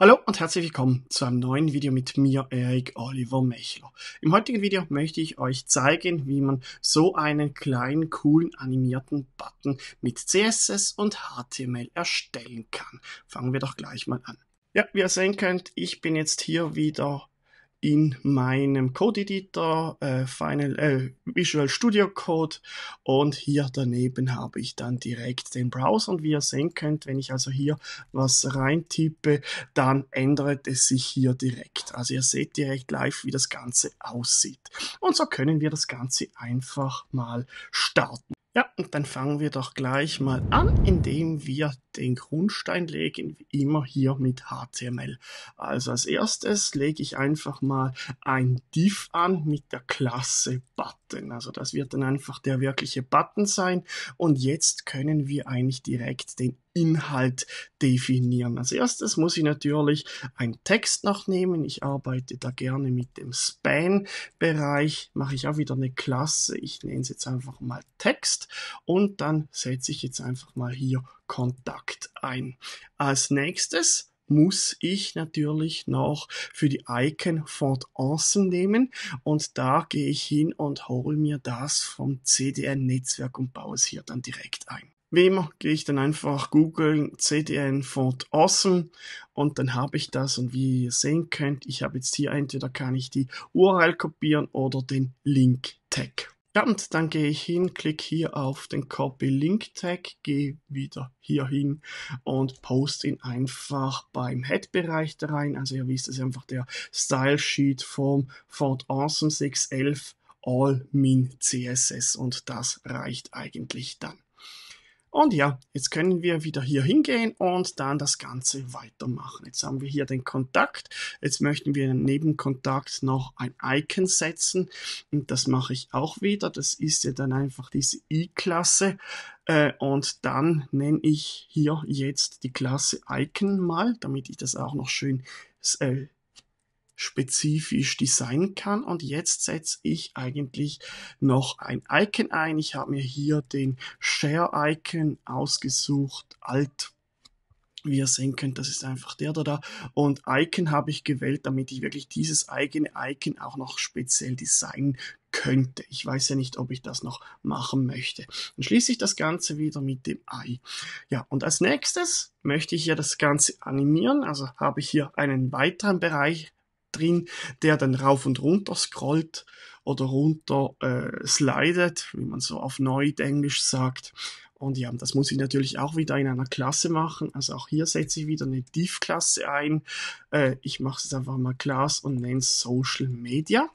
Hallo und herzlich willkommen zu einem neuen Video mit mir, Erik Oliver Mechler. Im heutigen Video möchte ich euch zeigen, wie man so einen kleinen, coolen, animierten Button mit CSS und HTML erstellen kann. Fangen wir doch gleich mal an. Ja, wie ihr sehen könnt, ich bin jetzt hier wieder in meinem Code Editor, äh, Final, äh, Visual Studio Code und hier daneben habe ich dann direkt den Browser und wie ihr sehen könnt, wenn ich also hier was reintippe, dann ändert es sich hier direkt. Also ihr seht direkt live, wie das Ganze aussieht. Und so können wir das Ganze einfach mal starten. Ja, und dann fangen wir doch gleich mal an, indem wir den Grundstein legen, wie immer hier mit HTML. Also als erstes lege ich einfach mal ein Div an mit der Klasse Button. Also das wird dann einfach der wirkliche Button sein. Und jetzt können wir eigentlich direkt den Inhalt definieren. Als erstes muss ich natürlich einen Text noch nehmen. Ich arbeite da gerne mit dem Span-Bereich. Mache ich auch wieder eine Klasse. Ich nenne es jetzt einfach mal Text und dann setze ich jetzt einfach mal hier Kontakt ein. Als nächstes muss ich natürlich noch für die Icon Font Awesome nehmen und da gehe ich hin und hole mir das vom CDN Netzwerk und baue es hier dann direkt ein. Wie immer gehe ich dann einfach googeln CDN Font Awesome und dann habe ich das und wie ihr sehen könnt, ich habe jetzt hier entweder kann ich die URL kopieren oder den Link Tag. Ja, und dann gehe ich hin, klicke hier auf den Copy Link Tag, gehe wieder hier hin und poste ihn einfach beim Head-Bereich da rein. Also ihr wisst, das ist einfach der Style Sheet vom Font Awesome 611 All Min CSS und das reicht eigentlich dann. Und ja, jetzt können wir wieder hier hingehen und dann das Ganze weitermachen. Jetzt haben wir hier den Kontakt. Jetzt möchten wir neben Kontakt noch ein Icon setzen. Und das mache ich auch wieder. Das ist ja dann einfach diese i-Klasse. Äh, und dann nenne ich hier jetzt die Klasse Icon mal, damit ich das auch noch schön äh, spezifisch designen kann. Und jetzt setze ich eigentlich noch ein Icon ein. Ich habe mir hier den Share-Icon ausgesucht, alt wie ihr sehen könnt, das ist einfach der da. Und Icon habe ich gewählt, damit ich wirklich dieses eigene Icon auch noch speziell designen könnte. Ich weiß ja nicht, ob ich das noch machen möchte. Dann schließe ich das Ganze wieder mit dem Ei. Ja, und als nächstes möchte ich ja das Ganze animieren. Also habe ich hier einen weiteren Bereich drin, der dann rauf und runter scrollt oder runter äh, slidet, wie man so auf Neudenglisch sagt. Und ja, das muss ich natürlich auch wieder in einer Klasse machen. Also auch hier setze ich wieder eine Div-Klasse ein. Äh, ich mache es einfach mal Class und nenne es Social Media.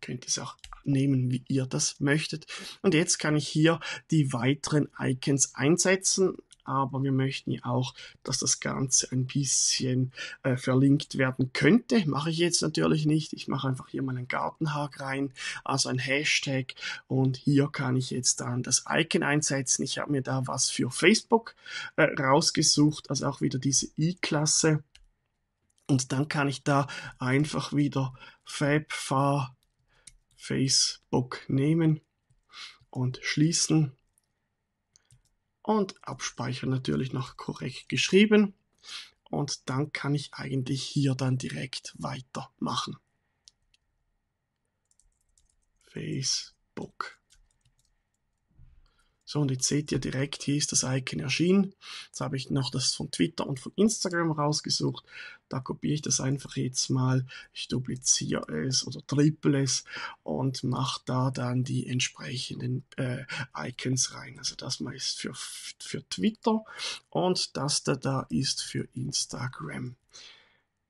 Könnt ihr es auch nehmen, wie ihr das möchtet. Und jetzt kann ich hier die weiteren Icons einsetzen aber wir möchten ja auch, dass das Ganze ein bisschen äh, verlinkt werden könnte. Mache ich jetzt natürlich nicht. Ich mache einfach hier mal einen Gartenhag rein, also ein Hashtag und hier kann ich jetzt dann das Icon einsetzen. Ich habe mir da was für Facebook äh, rausgesucht, also auch wieder diese i-Klasse. Und dann kann ich da einfach wieder Fabfar Facebook nehmen und schließen und abspeichern natürlich noch korrekt geschrieben. Und dann kann ich eigentlich hier dann direkt weitermachen. Facebook. So, und jetzt seht ihr direkt, hier ist das Icon erschienen. Jetzt habe ich noch das von Twitter und von Instagram rausgesucht. Da kopiere ich das einfach jetzt mal. Ich dupliziere es oder triple es und mache da dann die entsprechenden äh, Icons rein. Also das mal ist für, für Twitter und das da, da ist für Instagram.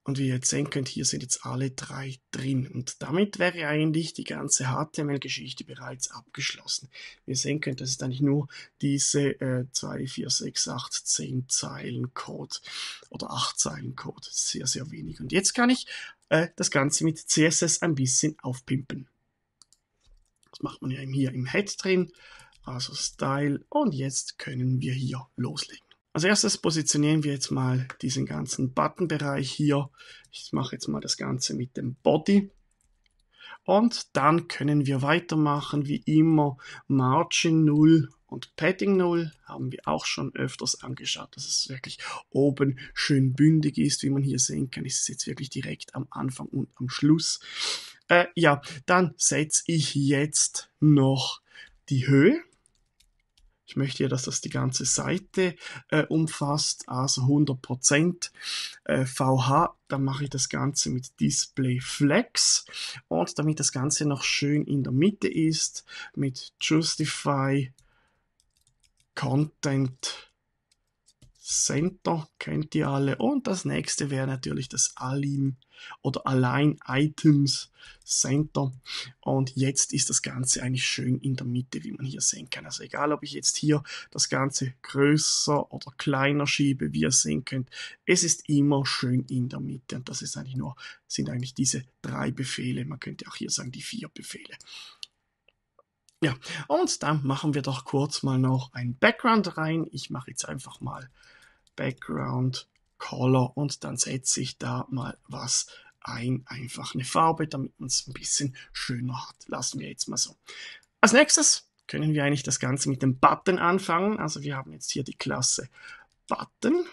Und wie ihr jetzt sehen könnt, hier sind jetzt alle drei drin. Und damit wäre eigentlich die ganze HTML-Geschichte bereits abgeschlossen. Wie ihr sehen könnt, das ist eigentlich nur diese äh, 2, 4, 6, 8, 10 Zeilen Code oder 8 Zeilen Code. Sehr, sehr wenig. Und jetzt kann ich äh, das Ganze mit CSS ein bisschen aufpimpen. Das macht man ja hier im Head drin. Also Style. Und jetzt können wir hier loslegen. Als erstes positionieren wir jetzt mal diesen ganzen Button-Bereich hier. Ich mache jetzt mal das Ganze mit dem Body. Und dann können wir weitermachen, wie immer, Margin 0 und Padding 0 haben wir auch schon öfters angeschaut, dass es wirklich oben schön bündig ist. Wie man hier sehen kann, ist es jetzt wirklich direkt am Anfang und am Schluss. Äh, ja, dann setze ich jetzt noch die Höhe. Ich möchte ja, dass das die ganze Seite äh, umfasst, also 100% äh, VH. Dann mache ich das Ganze mit Display Flex. Und damit das Ganze noch schön in der Mitte ist, mit Justify Content Center kennt ihr alle. Und das nächste wäre natürlich das Alim oder Align Items Center. Und jetzt ist das Ganze eigentlich schön in der Mitte, wie man hier sehen kann. Also egal, ob ich jetzt hier das Ganze größer oder kleiner schiebe, wie ihr sehen könnt, es ist immer schön in der Mitte. Und das ist eigentlich nur, sind eigentlich diese drei Befehle. Man könnte auch hier sagen, die vier Befehle. Ja, und dann machen wir doch kurz mal noch ein Background rein. Ich mache jetzt einfach mal Background Color und dann setze ich da mal was ein, einfach eine Farbe, damit man es ein bisschen schöner hat. Lassen wir jetzt mal so. Als nächstes können wir eigentlich das Ganze mit dem Button anfangen. Also wir haben jetzt hier die Klasse Button.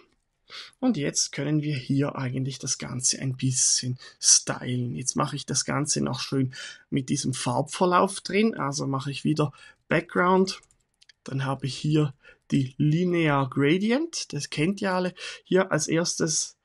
Und jetzt können wir hier eigentlich das Ganze ein bisschen stylen. Jetzt mache ich das Ganze noch schön mit diesem Farbverlauf drin. Also mache ich wieder Background. Dann habe ich hier die Linear Gradient, das kennt ihr alle. Hier als erstes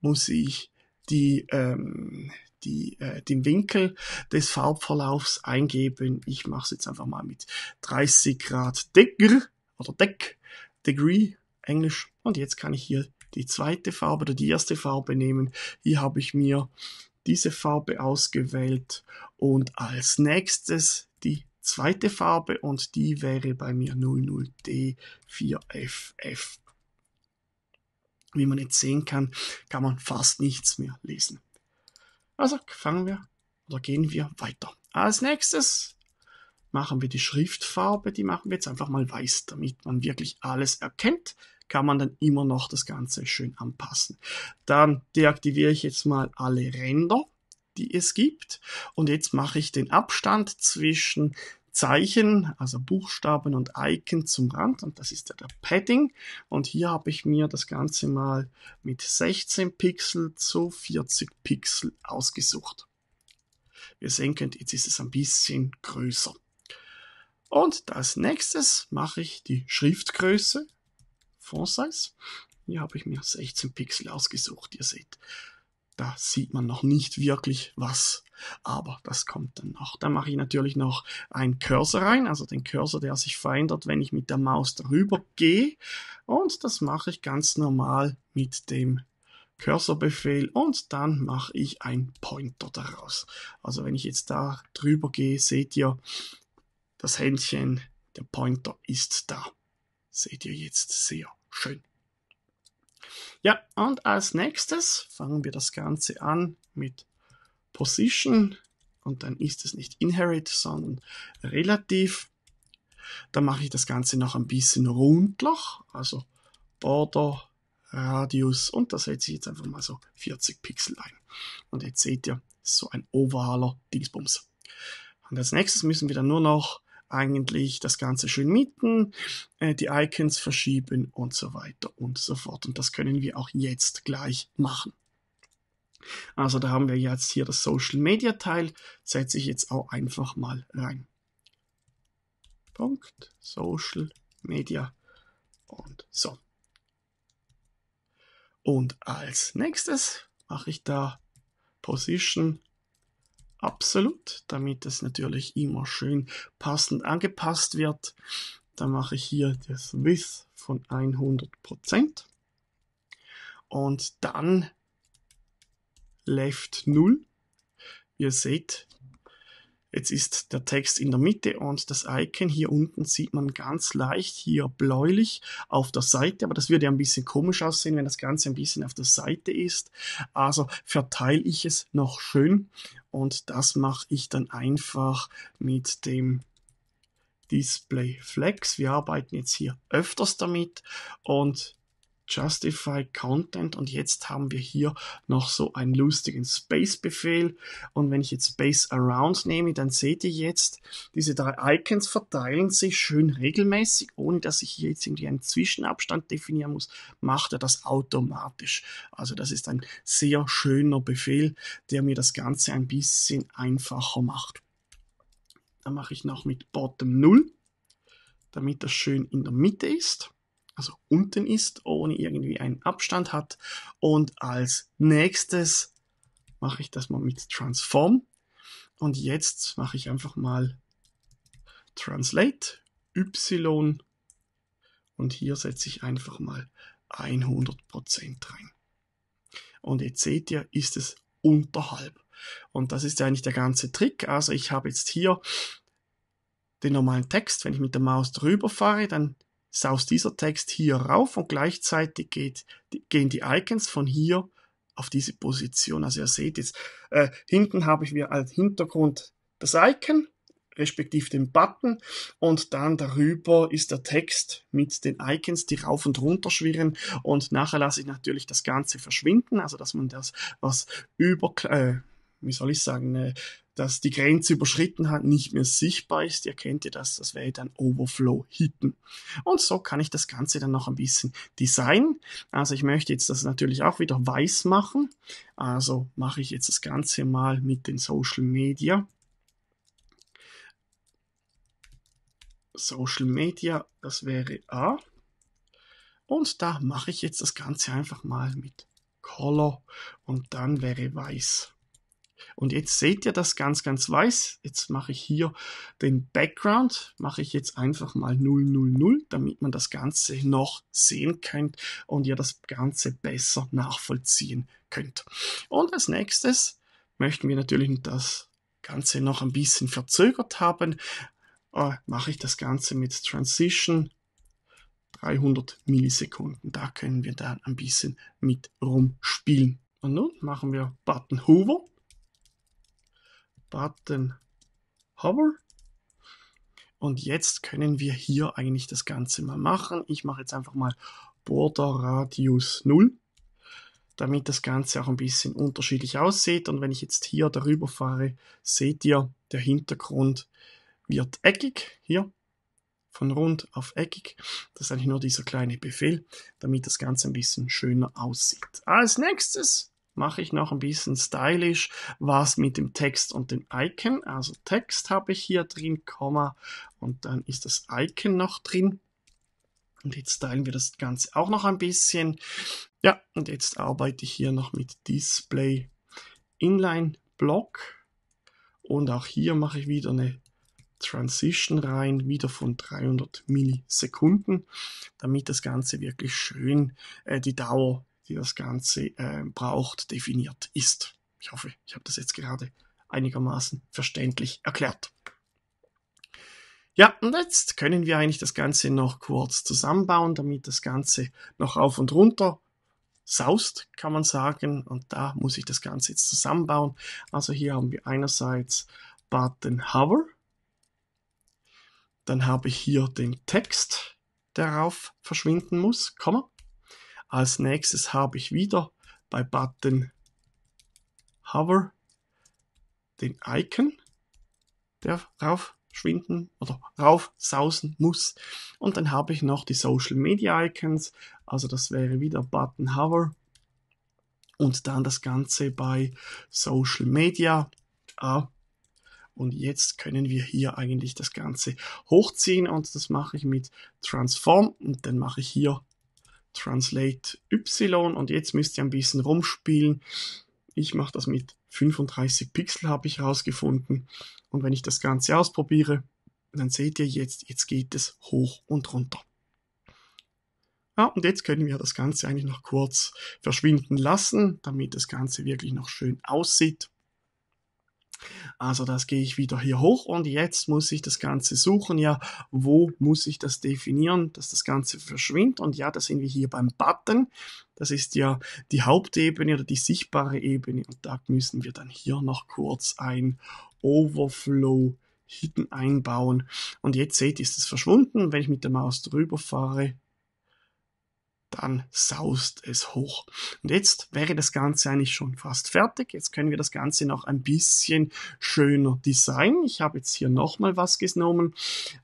muss ich die, ähm, die, äh, den Winkel des Farbverlaufs eingeben. Ich mache es jetzt einfach mal mit 30 Grad Degr oder Deck, Degree, Englisch. Und jetzt kann ich hier die zweite Farbe oder die erste Farbe nehmen. Hier habe ich mir diese Farbe ausgewählt und als nächstes die zweite Farbe und die wäre bei mir 00D4FF. Wie man jetzt sehen kann, kann man fast nichts mehr lesen. Also fangen wir oder gehen wir weiter. Als nächstes machen wir die Schriftfarbe, die machen wir jetzt einfach mal weiß, damit man wirklich alles erkennt, kann man dann immer noch das Ganze schön anpassen. Dann deaktiviere ich jetzt mal alle Ränder, die es gibt und jetzt mache ich den Abstand zwischen Zeichen, also Buchstaben und Icon zum Rand und das ist der Padding und hier habe ich mir das Ganze mal mit 16 Pixel zu 40 Pixel ausgesucht. Wie ihr sehen könnt, jetzt ist es ein bisschen größer. Und als nächstes mache ich die Schriftgröße, Font Size. Hier habe ich mir 16 Pixel ausgesucht, ihr seht. Da sieht man noch nicht wirklich was, aber das kommt dann noch. Da mache ich natürlich noch einen Cursor rein, also den Cursor, der sich verändert, wenn ich mit der Maus darüber gehe. Und das mache ich ganz normal mit dem Cursor-Befehl und dann mache ich ein Pointer daraus. Also wenn ich jetzt da drüber gehe, seht ihr, das Händchen, der Pointer ist da. Seht ihr jetzt sehr schön. Ja, und als nächstes fangen wir das Ganze an mit Position und dann ist es nicht Inherit, sondern relativ. Da mache ich das Ganze noch ein bisschen rundler, also Border, Radius und da setze ich jetzt einfach mal so 40 Pixel ein. Und jetzt seht ihr, so ein ovaler Dingsbums. Und als nächstes müssen wir dann nur noch eigentlich das Ganze schön mieten, äh, die Icons verschieben und so weiter und so fort. Und das können wir auch jetzt gleich machen. Also da haben wir jetzt hier das Social Media Teil, setze ich jetzt auch einfach mal rein. Punkt, Social Media und so. Und als nächstes mache ich da Position absolut, damit es natürlich immer schön passend angepasst wird. Da mache ich hier das Width von 100% und dann Left 0. Ihr seht, Jetzt ist der Text in der Mitte und das Icon hier unten sieht man ganz leicht hier bläulich auf der Seite, aber das würde ja ein bisschen komisch aussehen, wenn das Ganze ein bisschen auf der Seite ist. Also verteile ich es noch schön und das mache ich dann einfach mit dem Display Flex. Wir arbeiten jetzt hier öfters damit und Justify Content und jetzt haben wir hier noch so einen lustigen Space-Befehl und wenn ich jetzt Space Around nehme, dann seht ihr jetzt, diese drei Icons verteilen sich schön regelmäßig, ohne dass ich jetzt irgendwie einen Zwischenabstand definieren muss, macht er das automatisch. Also das ist ein sehr schöner Befehl, der mir das Ganze ein bisschen einfacher macht. Dann mache ich noch mit Bottom 0, damit das schön in der Mitte ist also unten ist, ohne irgendwie einen Abstand hat. Und als nächstes mache ich das mal mit Transform. Und jetzt mache ich einfach mal Translate Y und hier setze ich einfach mal 100% rein. Und jetzt seht ihr, ist es unterhalb. Und das ist eigentlich der ganze Trick. Also ich habe jetzt hier den normalen Text. Wenn ich mit der Maus drüber fahre, dann saust dieser Text hier rauf und gleichzeitig geht, gehen die Icons von hier auf diese Position. Also ihr seht jetzt, äh, hinten habe ich mir als Hintergrund das Icon, respektive den Button und dann darüber ist der Text mit den Icons, die rauf und runter schwirren und nachher lasse ich natürlich das Ganze verschwinden, also dass man das, was über, äh, wie soll ich sagen, äh, dass die Grenze überschritten hat, nicht mehr sichtbar ist. Ihr kennt ja das, das wäre dann Overflow Hidden. Und so kann ich das Ganze dann noch ein bisschen designen. Also ich möchte jetzt das natürlich auch wieder weiß machen. Also mache ich jetzt das Ganze mal mit den Social Media. Social Media, das wäre A. Und da mache ich jetzt das Ganze einfach mal mit Color und dann wäre weiß. Und jetzt seht ihr das ganz, ganz weiß. Jetzt mache ich hier den Background, mache ich jetzt einfach mal 000, damit man das Ganze noch sehen könnt und ihr das Ganze besser nachvollziehen könnt. Und als nächstes möchten wir natürlich das Ganze noch ein bisschen verzögert haben. Äh, mache ich das Ganze mit Transition 300 Millisekunden. Da können wir dann ein bisschen mit rumspielen. Und nun machen wir Button Hoover. Button Hover. Und jetzt können wir hier eigentlich das Ganze mal machen. Ich mache jetzt einfach mal Border Radius 0, damit das Ganze auch ein bisschen unterschiedlich aussieht. Und wenn ich jetzt hier darüber fahre, seht ihr, der Hintergrund wird eckig hier von rund auf eckig. Das ist eigentlich nur dieser kleine Befehl, damit das Ganze ein bisschen schöner aussieht. Als nächstes mache ich noch ein bisschen stylisch was mit dem Text und dem Icon. Also Text habe ich hier drin, Komma, und dann ist das Icon noch drin. Und jetzt stylen wir das Ganze auch noch ein bisschen. Ja, und jetzt arbeite ich hier noch mit Display Inline Block. Und auch hier mache ich wieder eine Transition rein, wieder von 300 Millisekunden, damit das Ganze wirklich schön äh, die Dauer die das Ganze äh, braucht, definiert ist. Ich hoffe, ich habe das jetzt gerade einigermaßen verständlich erklärt. Ja, und jetzt können wir eigentlich das Ganze noch kurz zusammenbauen, damit das Ganze noch rauf und runter saust, kann man sagen. Und da muss ich das Ganze jetzt zusammenbauen. Also hier haben wir einerseits Button Hover. Dann habe ich hier den Text, der rauf verschwinden muss, Komma. Als nächstes habe ich wieder bei Button Hover den Icon, der rauf schwinden oder rauf sausen muss. Und dann habe ich noch die Social Media Icons, also das wäre wieder Button Hover und dann das Ganze bei Social Media. Ah, und jetzt können wir hier eigentlich das Ganze hochziehen und das mache ich mit Transform und dann mache ich hier Translate Y und jetzt müsst ihr ein bisschen rumspielen. Ich mache das mit 35 Pixel, habe ich herausgefunden. Und wenn ich das Ganze ausprobiere, dann seht ihr jetzt, jetzt geht es hoch und runter. Ja, und jetzt können wir das Ganze eigentlich noch kurz verschwinden lassen, damit das Ganze wirklich noch schön aussieht. Also das gehe ich wieder hier hoch und jetzt muss ich das Ganze suchen. Ja, wo muss ich das definieren, dass das Ganze verschwindet? Und ja, da sind wir hier beim Button. Das ist ja die Hauptebene oder die sichtbare Ebene. Und da müssen wir dann hier noch kurz ein Overflow Hidden einbauen. Und jetzt seht ihr, ist es verschwunden. Wenn ich mit der Maus drüber fahre, dann saust es hoch. Und jetzt wäre das Ganze eigentlich schon fast fertig. Jetzt können wir das Ganze noch ein bisschen schöner designen. Ich habe jetzt hier nochmal was genommen.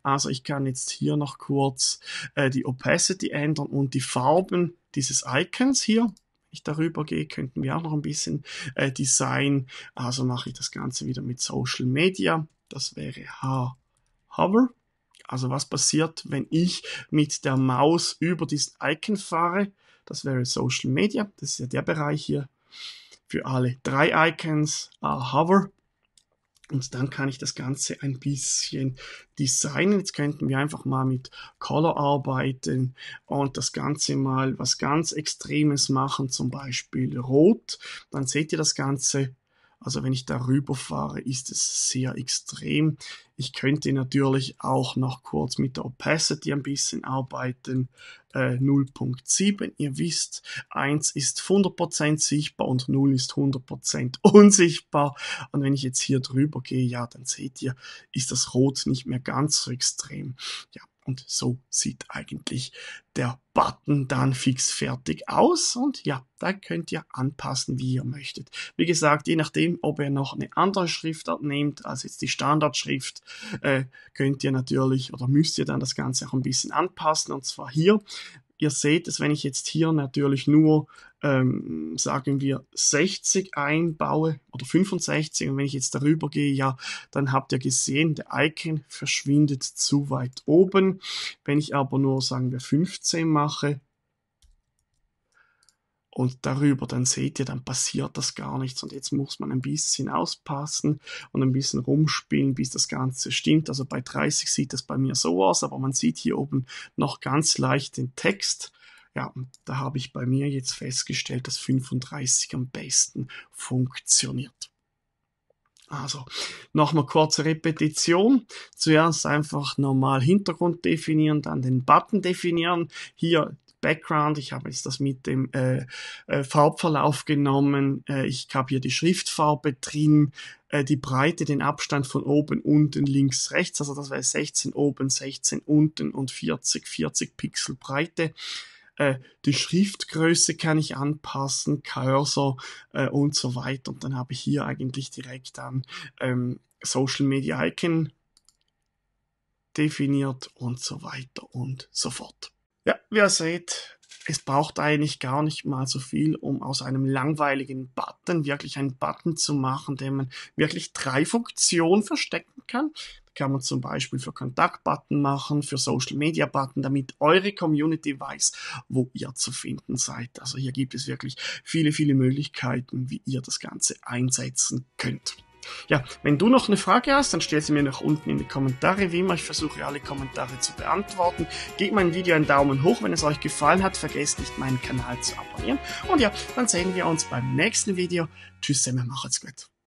Also ich kann jetzt hier noch kurz äh, die Opacity ändern und die Farben dieses Icons hier. Ich darüber gehe, könnten wir auch noch ein bisschen äh, Design. Also mache ich das Ganze wieder mit Social Media. Das wäre H Hover. Also was passiert, wenn ich mit der Maus über diesen Icon fahre? Das wäre Social Media. Das ist ja der Bereich hier für alle drei Icons. Uh, Hover. Und dann kann ich das Ganze ein bisschen designen. Jetzt könnten wir einfach mal mit Color arbeiten und das Ganze mal was ganz Extremes machen, zum Beispiel Rot. Dann seht ihr das Ganze also wenn ich darüber fahre, ist es sehr extrem. Ich könnte natürlich auch noch kurz mit der Opacity ein bisschen arbeiten. Äh, 0.7. Ihr wisst, 1 ist 100% sichtbar und 0 ist 100% unsichtbar. Und wenn ich jetzt hier drüber gehe, ja, dann seht ihr, ist das Rot nicht mehr ganz so extrem. Ja, und so sieht eigentlich der Button dann fix fertig aus. Und ja, da könnt ihr anpassen, wie ihr möchtet. Wie gesagt, je nachdem, ob ihr noch eine andere Schriftart nehmt als jetzt die Standardschrift, äh, könnt ihr natürlich oder müsst ihr dann das Ganze auch ein bisschen anpassen. Und zwar hier ihr seht es, wenn ich jetzt hier natürlich nur, ähm, sagen wir, 60 einbaue oder 65 und wenn ich jetzt darüber gehe, ja, dann habt ihr gesehen, der Icon verschwindet zu weit oben. Wenn ich aber nur, sagen wir, 15 mache, und darüber, dann seht ihr, dann passiert das gar nichts und jetzt muss man ein bisschen auspassen und ein bisschen rumspielen, bis das Ganze stimmt. Also bei 30 sieht das bei mir so aus, aber man sieht hier oben noch ganz leicht den Text. Ja, da habe ich bei mir jetzt festgestellt, dass 35 am besten funktioniert. Also, nochmal kurze Repetition. Zuerst einfach normal Hintergrund definieren, dann den Button definieren. Hier Background. Ich habe jetzt das mit dem äh, äh, Farbverlauf genommen. Äh, ich habe hier die Schriftfarbe drin, äh, die Breite, den Abstand von oben, unten, links, rechts. Also das wäre 16 oben, 16 unten und 40, 40 Pixel Breite. Äh, die Schriftgröße kann ich anpassen, Cursor äh, und so weiter. Und dann habe ich hier eigentlich direkt dann ähm, Social Media Icon definiert und so weiter und so fort. Ja, wie ihr seht, es braucht eigentlich gar nicht mal so viel, um aus einem langweiligen Button wirklich einen Button zu machen, den man wirklich drei Funktionen verstecken kann. Kann man zum Beispiel für Kontaktbutton machen, für Social Media Button, damit eure Community weiß, wo ihr zu finden seid. Also hier gibt es wirklich viele, viele Möglichkeiten, wie ihr das Ganze einsetzen könnt. Ja, wenn du noch eine Frage hast, dann stell sie mir noch unten in die Kommentare. Wie immer, ich versuche alle Kommentare zu beantworten. Gebt mein Video einen Daumen hoch, wenn es euch gefallen hat. Vergesst nicht, meinen Kanal zu abonnieren. Und ja, dann sehen wir uns beim nächsten Video. Tschüss, zusammen, macht's gut.